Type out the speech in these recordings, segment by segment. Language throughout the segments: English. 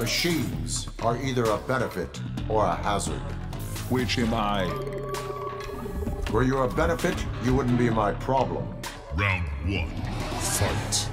Machines are either a benefit or a hazard. Which am I? Were you a benefit, you wouldn't be my problem. Round one, fight.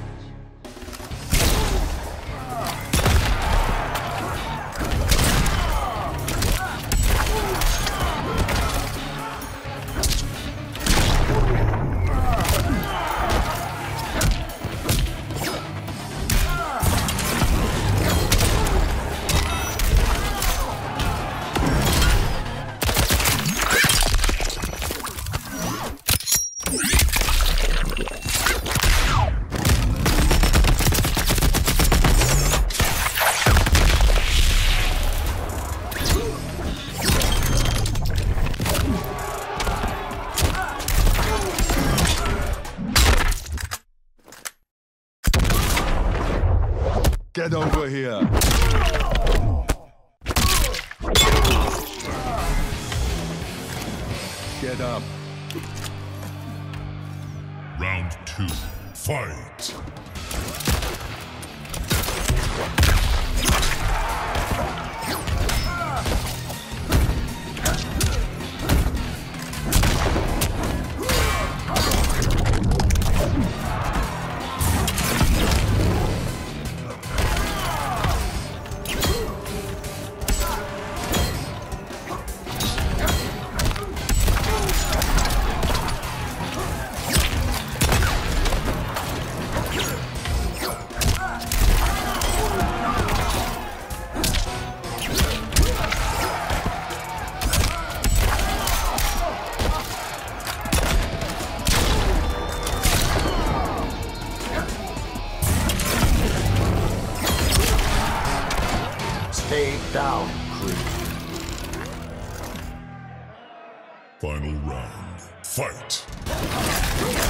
Get over here. Get up. Round two, fight. Down, creep. Final round, fight.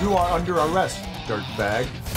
You are under arrest, dirtbag.